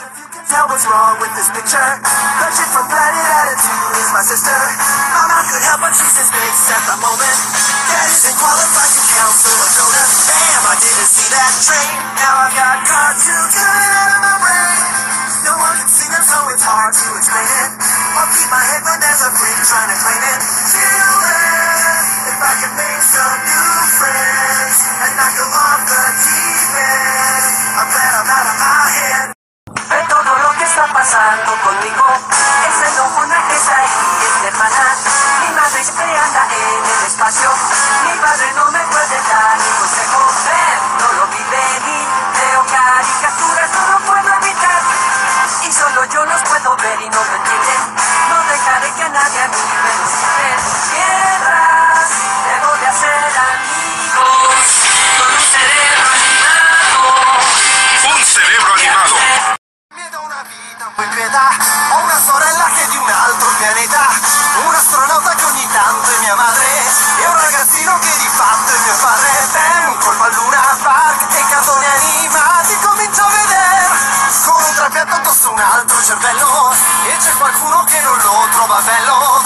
If you can tell what's wrong with this picture. Chick from Planet Attitude is my sister. Mama could help, but she's just fixed at the moment. Dad isn't qualified to counsel a donor. Damn, I didn't see that train. Now I've got cartoons coming out of my brain. No one can see them, so it's hard to explain it. I'll keep my head when there's a freak trying to claim it. Till conmigo. Ese enojo no es ahí, es hermana. Mi madre siempre anda en el espacio. Mi padre no me puede dar ni consejo. No lo vi venir. Veo caricaturas, no lo puedo evitar. Y solo yo los puedo ver y no lo entienden. No dejaré que nadie a mí me addosso un altro cervello E c'è qualcuno che non lo trova bello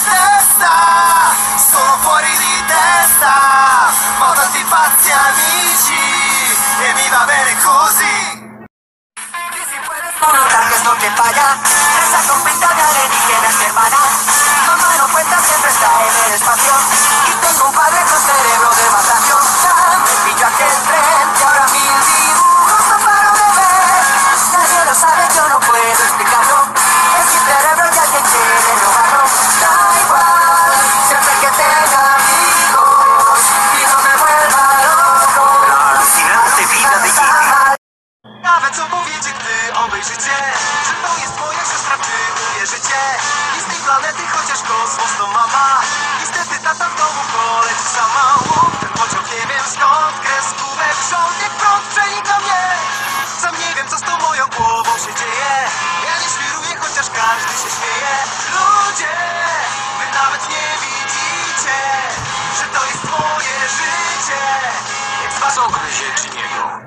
obejrzycie Że to jest moja siostra, czy uwierzycie I z tej planety, chociaż kosmos to mama Niestety tata w domu poleci sama Łup, ten pociąg nie wiem skąd Kreskówek rząd, jak prąd przenika mnie. Sam nie wiem, co z tą moją głową się dzieje. Ja nie świruję, chociaż każdy się śmieje. Ludzie, wy nawet nie widzicie Że to jest moje życie. Jak z waszą Co gryzie Jimmy'ego?